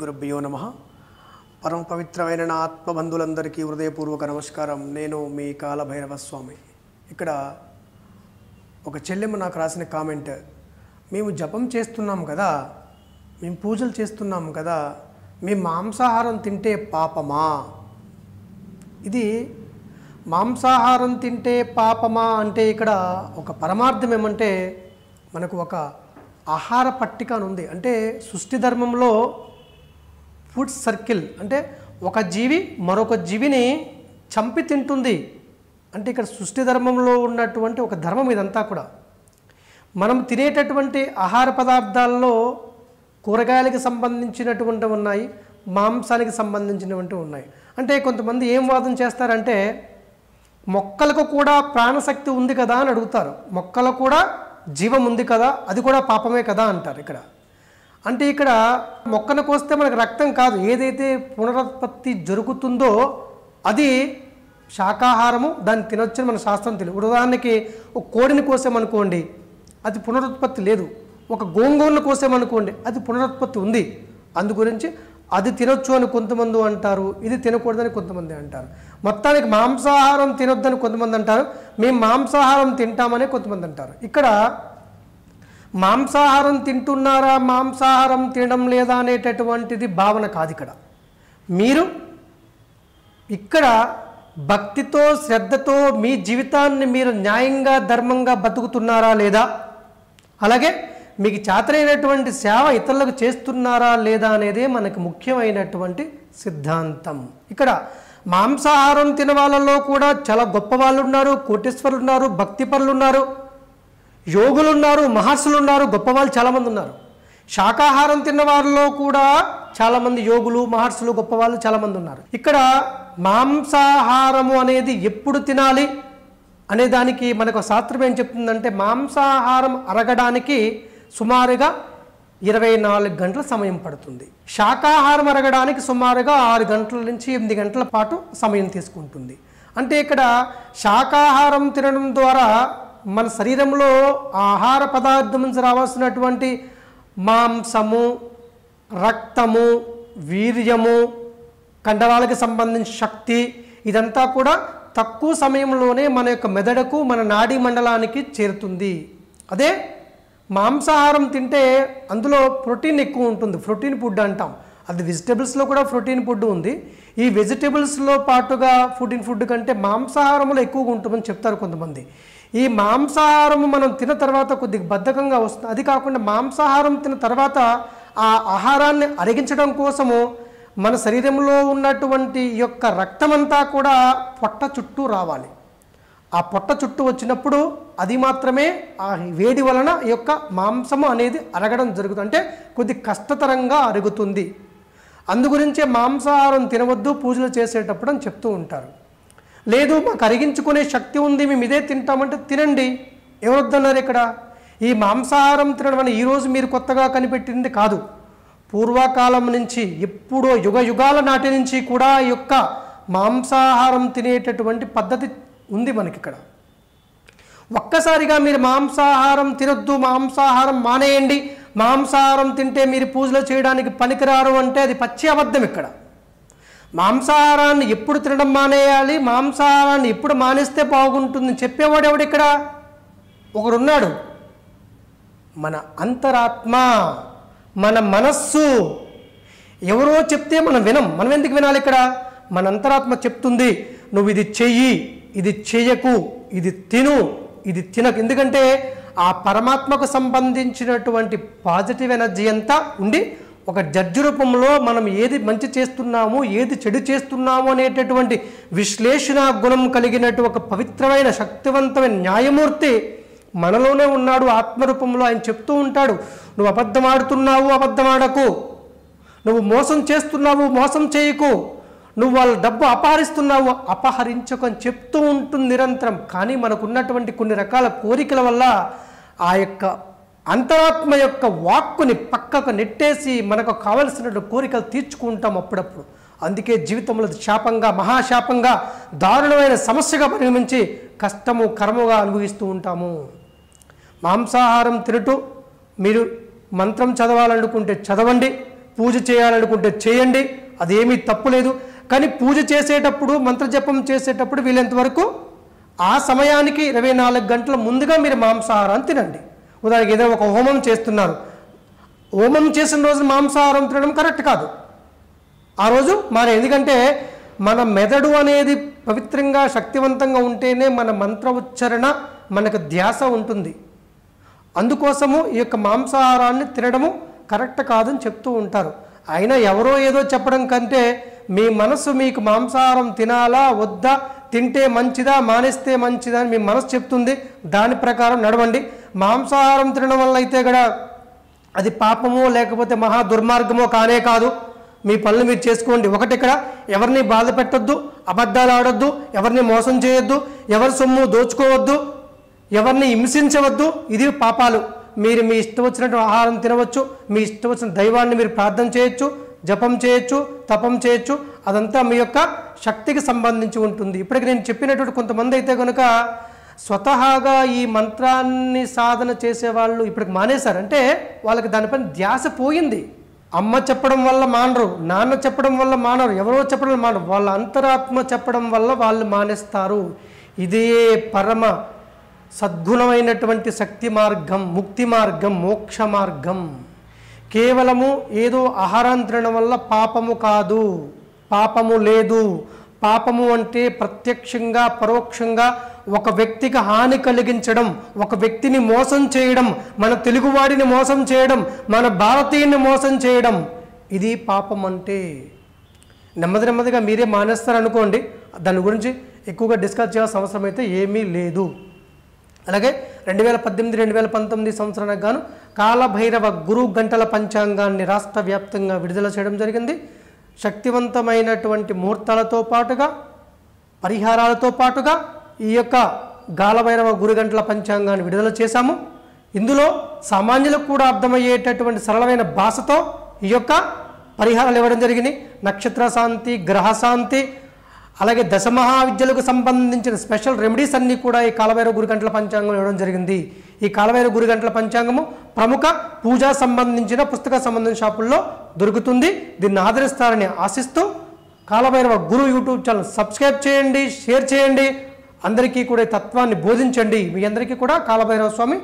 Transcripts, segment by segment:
గురుభ్యో నమ. పరమ పవిత్రమైన నా ఆత్మబంధులందరికీ హృదయపూర్వక నమస్కారం. నేను మీ కాలభైరవ స్వామి ఇక్కడ ఒక చెల్లెమ్మ నాకు రాసిన కామెంట్. మేము జపం చేస్తున్నాం కదా మేము పూజలు చేస్తున్నాం కదా మేము మాంసాహారం తింటే పాపమా? ఇది మాంసాహారం తింటే పాపమా అంటే ఇక్కడ ఒక పరమార్థం ఏమంటే మనకు ఒక ఆహార పట్టిక అని ఉంది. అంటే సృష్టి ధర్మంలో ఫుడ్ సర్కిల్ అంటే ఒక జీవి మరొక జీవిని చంపి తింటుంది. అంటే ఇక్కడ సృష్టి ధర్మంలో ఉన్నటువంటి ఒక ధర్మం ఇదంతా కూడా. మనం తినేటటువంటి ఆహార పదార్థాల్లో కూరగాయలకు సంబంధించినటువంటి ఉన్నాయి మాంసానికి సంబంధించినటువంటి ఉన్నాయి. అంటే కొంతమంది ఏం వాదన చేస్తారంటే మొక్కలకు కూడా ప్రాణశక్తి ఉంది కదా అని అడుగుతారు. మొక్కలకు కూడా జీవం ఉంది కదా అది కూడా పాపమే కదా అంటారు ఇక్కడ. అంటే ఇక్కడ మొక్కను కోస్తే మనకు రక్తం కాదు. ఏదైతే పునరుత్పత్తి జరుగుతుందో అది శాకాహారము దాన్ని తినొచ్చని మన శాస్త్రం తెలియదు. ఉదాహరణకి ఒక కోడిని కోసామనుకోండి అది పునరుత్పత్తి లేదు. ఒక గోంగూరను కోసామనుకోండి అది పునరుత్పత్తి ఉంది. అందు గురించి అది తినొచ్చు అని కొంతమంది అంటారు ఇది తినకూడదని కొంతమంది అంటారు. మొత్తానికి మాంసాహారం తినొద్దని కొంతమంది అంటారు మేము మాంసాహారం తింటామని కొంతమంది అంటారు. ఇక్కడ మాంసాహారం తింటున్నారా? మాంసాహారం తినడం లేదా అనేటటువంటిది భావన కాదు ఇక్కడ. మీరు ఇక్కడ భక్తితో శ్రద్ధతో మీ జీవితాన్ని మీరు న్యాయంగా ధర్మంగా బతుకుతున్నారా లేదా? అలాగే మీకు చేతనైనటువంటి సేవ ఇతరులకు చేస్తున్నారా లేదా అనేది మనకు ముఖ్యమైనటువంటి సిద్ధాంతం. ఇక్కడ మాంసాహారం తిన వాళ్ళలో కూడా చాలా గొప్ప వాళ్ళు ఉన్నారు కోటేశ్వరులు ఉన్నారు భక్తిపరులు ఉన్నారు యోగులు ఉన్నారు మహర్షులు ఉన్నారు గొప్పవాళ్ళు చాలామంది ఉన్నారు శాకాహారం తిన్న వారిలో కూడా చాలామంది యోగులు మహర్షులు గొప్పవాళ్ళు చాలామంది ఉన్నారు ఇక్కడ మాంసాహారము అనేది ఎప్పుడు తినాలి అనే దానికి మనకు శాస్త్రం ఏం చెప్తుందంటే మాంసాహారం అరగడానికి సుమారుగా ఇరవై నాలుగు గంటల సమయం పడుతుంది. శాకాహారం అరగడానికి సుమారుగా ఆరు గంటల నుంచి ఎనిమిది గంటల పాటు సమయం తీసుకుంటుంది. అంటే ఇక్కడ శాకాహారం తినడం ద్వారా మన శరీరంలో ఆహార పదార్థం నుంచి రావాల్సినటువంటి మాంసము రక్తము వీర్యము కండరాలకు సంబంధించిన శక్తి ఇదంతా కూడా తక్కువ సమయంలోనే మన యొక్క మెదడుకు మన నాడీ మండలానికి చేరుతుంది. అదే మాంసాహారం తింటే అందులో ప్రోటీన్ ఎక్కువ ఉంటుంది. ప్రోటీన్ ఫుడ్ అంటాం. అది వెజిటేబుల్స్లో కూడా ప్రోటీన్ ఫుడ్ ఉంది. ఈ వెజిటేబుల్స్లో పాటుగా ఫుడ్ ఇన్ ఫుడ్ కంటే మాంసాహారంలో ఎక్కువగా ఉంటుందని చెప్తారు కొంతమంది. ఈ మాంసాహారం మనం తిన్న తర్వాత కొద్దిగా బద్ధకంగా వస్తుంది. అది కాకుండా మాంసాహారం తిన్న తర్వాత ఆ ఆహారాన్ని అరిగించడం కోసము మన శరీరంలో ఉన్నటువంటి యొక్క రక్తమంతా కూడా పొట్ట చుట్టూ రావాలి. ఆ పొట్ట చుట్టూ వచ్చినప్పుడు అది మాత్రమే ఆ వేడి వలన ఈ యొక్క మాంసము అనేది అరగడం జరుగుతుంది. అంటే కొద్ది కష్టతరంగా అరుగుతుంది. అందుగురించే మాంసాహారం తినవద్దు పూజలు చేసేటప్పుడు అని చెప్తూ ఉంటారు. లేదు మాకు అరిగించుకునే శక్తి ఉంది మేము ఇదే తింటామంటే తినండి. ఎవరొద్దన్నారు ఇక్కడ? ఈ మాంసాహారం తినడం అని ఈరోజు మీరు కొత్తగా కనిపెట్టింది కాదు. పూర్వకాలం నుంచి ఎప్పుడో యుగ యుగాల నాటి నుంచి కూడా ఈ యొక్క మాంసాహారం తినేటటువంటి పద్ధతి ఉంది మనకి ఇక్కడ ఒక్కసారిగా మీరు మాంసాహారం తినొద్దు మాంసాహారం మానేయండి మాంసాహారం తింటే మీరు పూజలు చేయడానికి పనికిరారు అంటే అది పచ్చి అబద్ధం ఇక్కడ. మాంసాహారాన్ని ఎప్పుడు తినడం మానేయాలి మాంసాహారాన్ని ఎప్పుడు మానేస్తే బాగుంటుంది చెప్పేవాడు ఎవడు ఇక్కడ? ఒకరున్నాడు మన అంతరాత్మ మన మనస్సు. ఎవరో చెప్తే మనం వినం. మనం ఎందుకు వినాలి ఇక్కడ? మన అంతరాత్మ చెప్తుంది నువ్వు ఇది చెయ్యి ఇది చెయ్యకు ఇది తిను ఇది తినకు. ఎందుకంటే ఆ పరమాత్మకు సంబంధించినటువంటి పాజిటివ్ ఎనర్జీ అంతా ఉండి ఒక జడ్జి రూపంలో మనం ఏది మంచి చేస్తున్నాము ఏది చెడు చేస్తున్నాము అనేటటువంటి విశ్లేషణ గుణం కలిగినట్టు ఒక పవిత్రమైన శక్తివంతమైన న్యాయమూర్తి మనలోనే ఉన్నాడు ఆత్మరూపంలో ఆయన చెప్తూ ఉంటాడు. నువ్వు అబద్ధం ఆడుతున్నావు అబద్ధం ఆడకు. నువ్వు మోసం చేస్తున్నావు మోసం చేయకు. నువ్వు వాళ్ళ డబ్బు అపహరిస్తున్నావు అపహరించకు అని చెప్తూ ఉంటుంది నిరంతరం. కానీ మనకున్నటువంటి కొన్ని రకాల కోరికల వల్ల ఆ యొక్క అంతరాత్మ యొక్క వాక్కుని పక్కకు నెట్టేసి మనకు కావలసిన కోరికలు తీర్చుకుంటాం అప్పుడప్పుడు. అందుకే జీవితంలో శాపంగా మహాశాపంగా దారుణమైన సమస్యగా పరిగణించి కష్టము కర్మగా అనుభవిస్తూ ఉంటాము. మాంసాహారం తినటూ మీరు మంత్రం చదవాలనుకుంటే చదవండి పూజ చేయాలనుకుంటే చేయండి అదేమీ తప్పు లేదు. కానీ పూజ చేసేటప్పుడు మంత్రజపం చేసేటప్పుడు వీలైనంత వరకు ఆ సమయానికి ఇరవై నాలుగు గంటల ముందుగా మీరు మాంసాహారాన్ని తినండి. ఉదాహరణకి ఏదో ఒక హోమం చేస్తున్నారు. హోమం చేసిన రోజు మాంసాహారం తినడం కరెక్ట్ కాదు. ఆ రోజు మన ఎందుకంటే మన మెదడు అనేది పవిత్రంగా శక్తివంతంగా ఉంటేనే మన మంత్ర ఉచ్చారణ మనకు ధ్యాస ఉంటుంది. అందుకోసము ఈ యొక్క మాంసాహారాన్ని తినడము కరెక్ట్ కాదని చెప్తూ ఉంటారు. అయినా ఎవరో ఏదో చెప్పడం కంటే మీ మనసు మీకు మాంసాహారం తినాలా వద్దా తింటే మంచిదా మానేస్తే మంచిదా అని మీ మనసు చెప్తుంది. దాని ప్రకారం నడవండి. మాంసాహారం తినడం వల్ల అయితే కూడా అది పాపమో లేకపోతే మహా దుర్మార్గమో కానే కాదు. మీ పనులు మీరు చేసుకోండి. ఒకటి ఇక్కడ ఎవరిని బాధ పెట్టద్దు అబద్ధాలు ఆడొద్దు ఎవరిని మోసం చేయొద్దు ఎవరి సొమ్ము దోచుకోవద్దు ఎవరిని హింసించవద్దు. ఇది పాపాలు. మీరు మీ ఇష్టం వచ్చినట్టు ఆహారం తినవచ్చు మీ ఇష్టం వచ్చిన దైవాన్ని మీరు ప్రార్థన చేయొచ్చు జపం చేయొచ్చు తపం చేయొచ్చు. అదంతా మీ యొక్క శక్తికి సంబంధించి ఉంటుంది. ఇప్పటికి నేను చెప్పినటువంటి కొంతమంది అయితే కనుక స్వతహాగా ఈ మంత్రాన్ని సాధన చేసేవాళ్ళు ఇప్పటికి మానేశారు. అంటే వాళ్ళకి దానిపైన ధ్యాస పోయింది. అమ్మ చెప్పడం వల్ల మానరు నాన్న చెప్పడం వల్ల మానరు ఎవరో చెప్పడం వల్ల మానరు వాళ్ళ అంతరాత్మ చెప్పడం వల్ల వాళ్ళు మానేస్తారు. ఇదే పరమ సద్గుణమైనటువంటి శక్తి మార్గం ముక్తి మార్గం మోక్ష మార్గం. కేవలము ఏదో ఆహారం తినడం వల్ల పాపము కాదు పాపము లేదు. పాపము అంటే ప్రత్యక్షంగా పరోక్షంగా ఒక వ్యక్తికి హాని కలిగించడం ఒక వ్యక్తిని మోసం చేయడం మన తెలుగువాడిని మోసం చేయడం మన భారతీయుని మోసం చేయడం. ఇది పాపం అంటే. నెమ్మది నెమ్మదిగా మీరే మానేస్తారనుకోండి దాని గురించి ఎక్కువగా డిస్కస్ చేయాల్సిన అవసరం అయితే ఏమీ లేదు. అలాగే రెండు వేల పద్దెనిమిది రెండు వేల పంతొమ్మిది సంవత్సరానికి గాను కాలభైరవ గురు గంటల పంచాంగాన్ని రాష్ట్ర వ్యాప్తంగా విడుదల చేయడం జరిగింది. శక్తివంతమైనటువంటి ముహూర్తాలతో పాటుగా పరిహారాలతో పాటుగా ఈ యొక్క గాలభైరవ గురు గంటల పంచాంగాన్ని విడుదల చేశాము. ఇందులో సామాన్యులకు కూడా అర్థమయ్యేటటువంటి సరళమైన భాషతో ఈ యొక్క పరిహారాలు ఇవ్వడం జరిగింది. నక్షత్ర శాంతి గ్రహశాంతి అలాగే దశమహావిద్యలకు సంబంధించిన స్పెషల్ రెమెడీస్ అన్నీ కూడా ఈ కాలవేరు గురుగంటల పంచాంగం ఇవ్వడం జరిగింది. ఈ కాలవేరు గురుగంటల పంచాంగము ప్రముఖ పూజా సంబంధించిన పుస్తక సంబంధించిన షాపుల్లో దొరుకుతుంది. దీన్ని ఆదరిస్తారని ఆశిస్తూ Kalabhairava Guru YouTube channel subscribe చేయండి షేర్ చేయండి. అందరికీ కూడా ఈ తత్వాన్ని బోధించండి. మీ అందరికీ కూడా కాలభైరవ స్వామి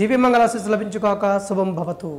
దివ్యమంగళాశిస్సు లభించుగాక. శుభం భవతు.